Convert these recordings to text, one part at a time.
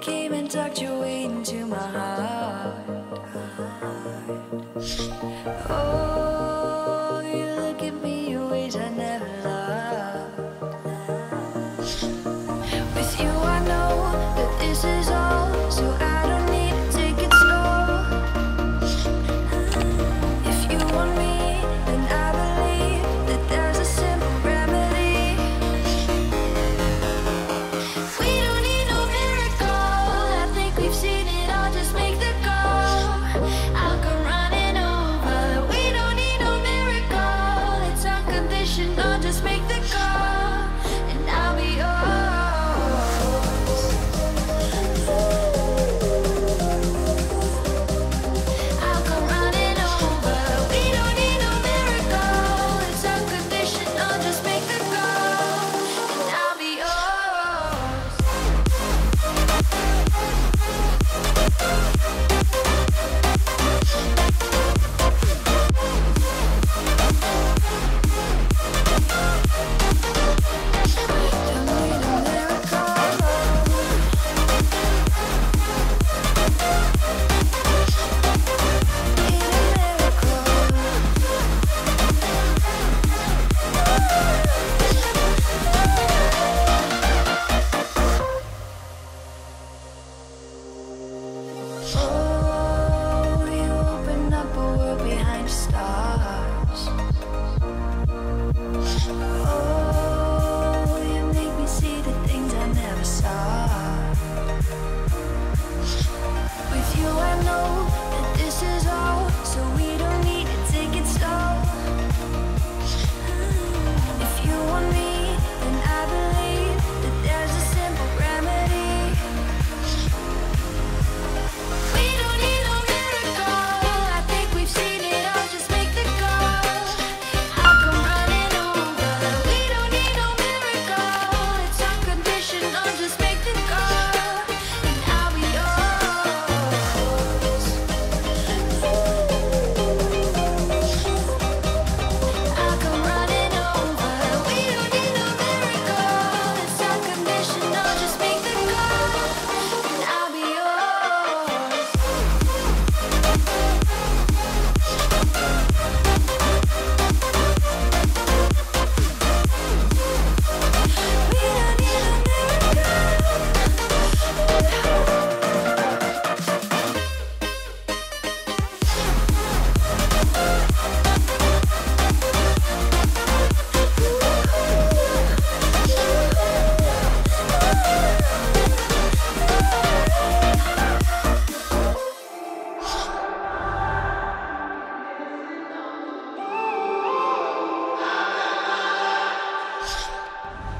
came and tucked you into my heart. Oh.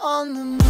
on the moon.